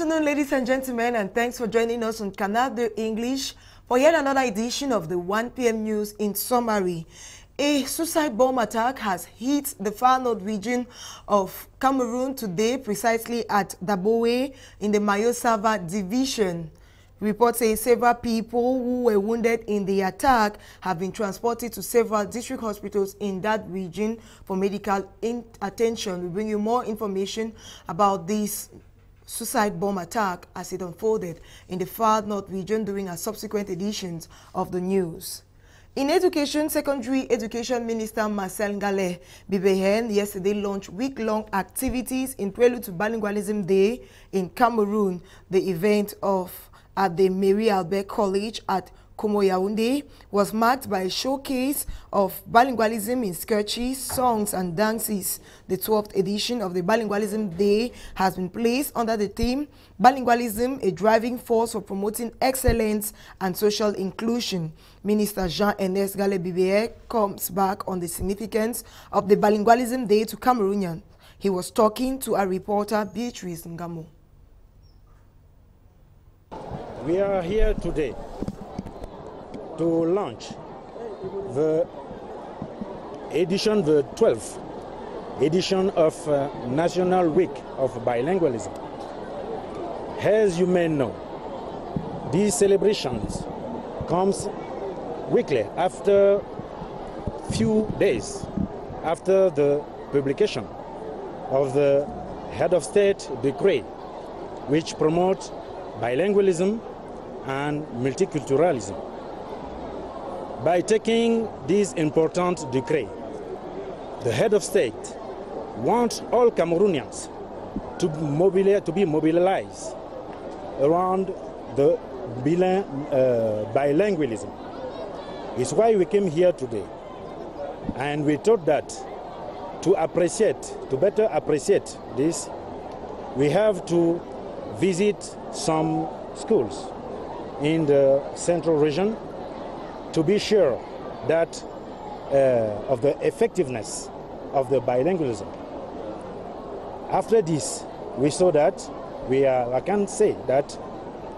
afternoon, ladies and gentlemen, and thanks for joining us on Canal 2 English for yet another edition of the 1 p.m. news in summary. A suicide bomb attack has hit the far north region of Cameroon today, precisely at Daboe in the Mayo-Sava division. Reports say several people who were wounded in the attack have been transported to several district hospitals in that region for medical attention. We bring you more information about this suicide bomb attack as it unfolded in the far north region during our subsequent editions of the news. In education, Secondary Education Minister Massena Ngalle Bibehe yesterday launched week-long activities in prelude to Bilingualism Day in Cameroon. The event of at the Mary Albert College at Nkomo Yaoundé was marked by a showcase of bilingualism in sketches, songs and dances. The 12th edition of the Bilingualism Day has been placed under the theme Bilingualism, a driving force for promoting excellence and social inclusion. Minister Jean-Ernest Ngalle comes back on the significance of the Bilingualism Day to Cameroonians. He was talking to a reporter Beatrice Ngamo. We are here today to launch the edition, the 12th edition of uh, National Week of Bilingualism. As you may know, these celebrations comes weekly after few days after the publication of the head of state decree which promotes bilingualism and multiculturalism. By taking this important decree, the head of state wants all Cameroonians to, mobilize, to be mobilized around the uh, bilingualism. It's why we came here today. And we thought that to appreciate, to better appreciate this, we have to visit some schools in the central region to be sure that uh, of the effectiveness of the bilingualism. After this, we saw that we are, I can say that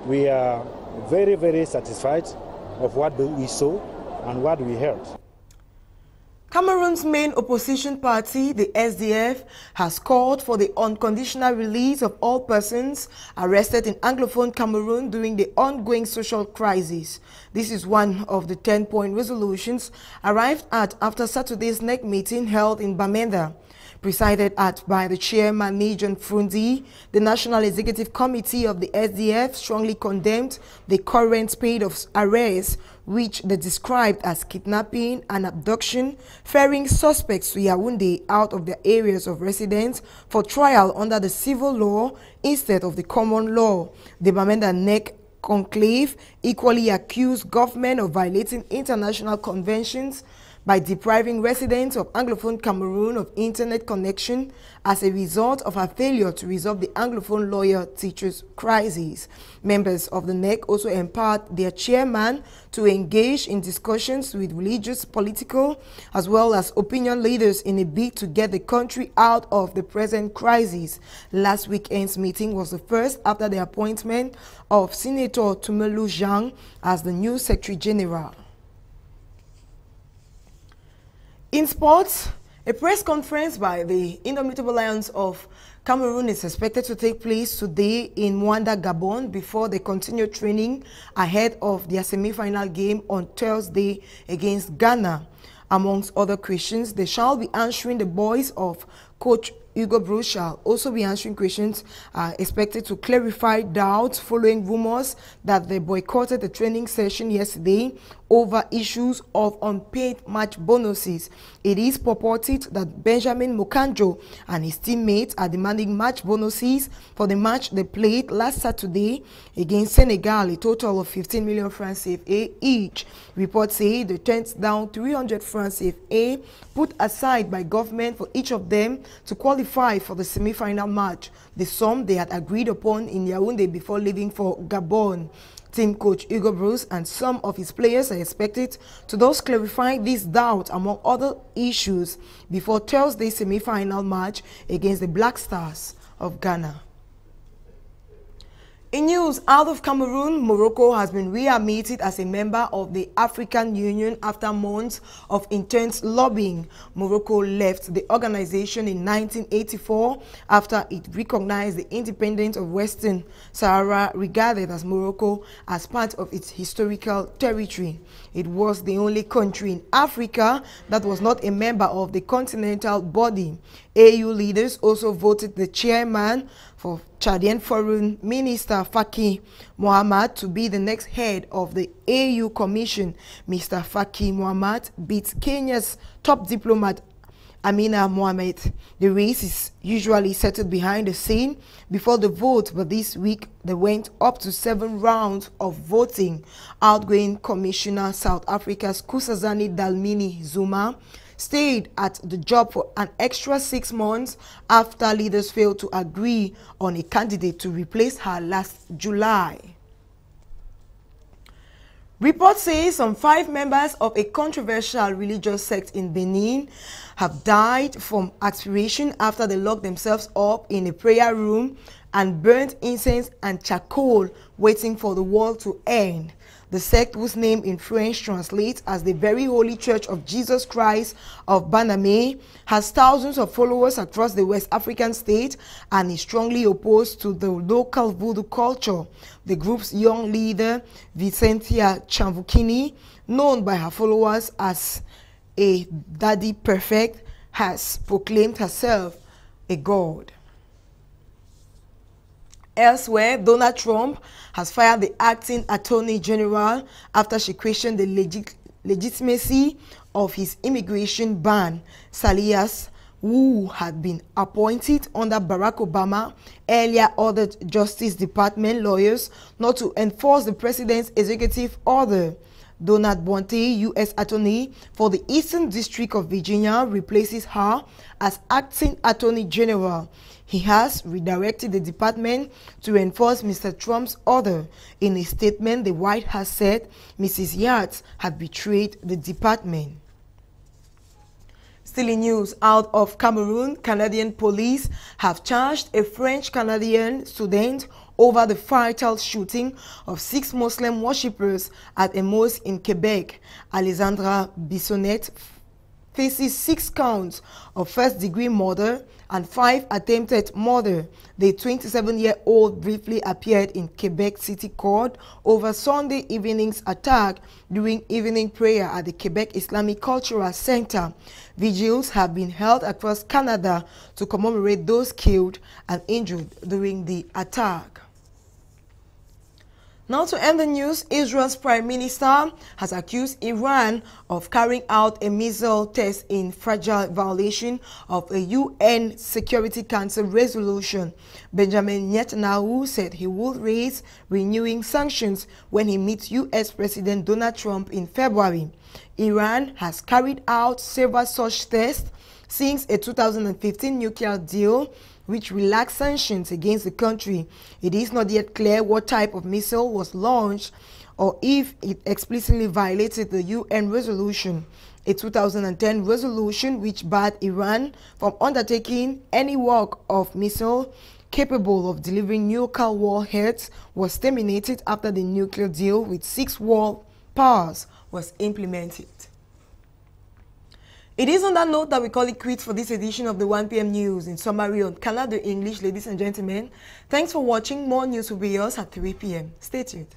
we are very, very satisfied of what we saw and what we heard. Cameroon's main opposition party, the SDF, has called for the unconditional release of all persons arrested in Anglophone Cameroon during the ongoing social crisis. This is one of the 10-point resolutions arrived at after Saturday's NEC meeting held in Bamenda. Presided at by the chairman Ni John Fru Ndi, the National Executive Committee of the SDF strongly condemned the current spate of arrests which they described as kidnapping and abduction, ferrying suspects to Yaoundé out of their areas of residence for trial under the civil law instead of the common law. The Bamenda NEC conclave equally accused government of violating international conventions by depriving residents of Anglophone Cameroon of internet connection as a result of her failure to resolve the Anglophone lawyer teachers crisis. Members of the NEC also empowered their chairman to engage in discussions with religious, political, as well as opinion leaders in a bid to get the country out of the present crisis. Last weekend's meeting was the first after the appointment of Senator Tsomelou Jean as the new Secretary General. In sports, a press conference by the Indomitable Lions of Cameroon is expected to take place today in Moanda, Gabon before they continue training ahead of their semi-final game on Thursday against Ghana. Amongst other questions, they shall be answering the boys of coach Hugo Broos shall also be answering questions uh, expected to clarify doubts following rumors that they boycotted the training session yesterday over issues of unpaid match bonuses. It is purported that Benjamin Moukandjo and his teammates are demanding match bonuses for the match they played last Saturday against Senegal, a total of 15 million francs CFA each. Reports say the turned down 300 francs CFA put aside by government for each of them to qualify for the semi-final match, the sum they had agreed upon in Yaoundé before leaving for Gabon. Team coach Hugo Broos and some of his players are expected to thus clarify this doubt among other issues before Thursday's semi-final match against the Black Stars of Ghana. In news out of Cameroon, Morocco has been readmitted as a member of the African Union after months of intense lobbying. Morocco left the organization in 1984 after it recognized the independence of Western Sahara, regarded as Morocco as part of its historical territory. It was the only country in Africa that was not a member of the continental body. AU leaders also voted the chairman for Chadian Foreign Minister Faki Mohamed to be the next head of the AU Commission. Mr. Faki Mohamed beats Kenya's top diplomat Amina Mohamed. The race is usually settled behind the scene before the vote, but this week they went up to seven rounds of voting. Outgoing Commissioner South Africa's Nkosazana Dlamini Zuma stayed at the job for an extra six months after leaders failed to agree on a candidate to replace her last July. Report says some five members of a controversial religious sect in Benin have died from aspiration after they locked themselves up in a prayer room and burnt incense and charcoal waiting for the world to end. The sect, whose name in French translates as the Very Holy Church of Jesus Christ of Baname, has thousands of followers across the West African state and is strongly opposed to the local voodoo culture. The group's young leader, Vicentia Tchranvoukini, known by her followers as a Daddy Perfect, has proclaimed herself a god. Elsewhere, Donald Trump has fired the acting attorney general after she questioned the legit legitimacy of his immigration ban. Sally Yates, who had been appointed under Barack Obama, earlier ordered Justice Department lawyers not to enforce the president's executive order. Dana Boente, U.S. Attorney for the Eastern District of Virginia, replaces her as acting Attorney General. He has redirected the department to enforce Mr. Trump's order. In a statement, the White House said Mrs. Yates had betrayed the department. Still in news out of Cameroon, Canadian police have charged a French-Canadian student over the fatal shooting of six Muslim worshippers at a mosque in Quebec. Alexandre Bissonnette faces six counts of first-degree murder and five attempted murder. The 27-year-old briefly appeared in Quebec City Court over Sunday evening's attack during evening prayer at the Quebec Islamic Cultural Center. Vigils have been held across Canada to commemorate those killed and injured during the attack. Now to end the news, Israel's prime minister has accused Iran of carrying out a missile test in fragile violation of a UN Security Council resolution. Benjamin Netanyahu said he would raise renewing sanctions when he meets U.S. President Donald Trump in February. Iran has carried out several such tests since a 2015 nuclear deal which relaxed sanctions against the country. It is not yet clear what type of missile was launched or if it explicitly violated the UN resolution. A 2010 resolution which barred Iran from undertaking any work of missile capable of delivering nuclear warheads was terminated after the nuclear deal with six world powers was implemented. It is on that note that we call it quits for this edition of the 1 p.m. news in summary on Canal 2 English, ladies and gentlemen. Thanks for watching. More news will be yours at 3 p.m. Stay tuned.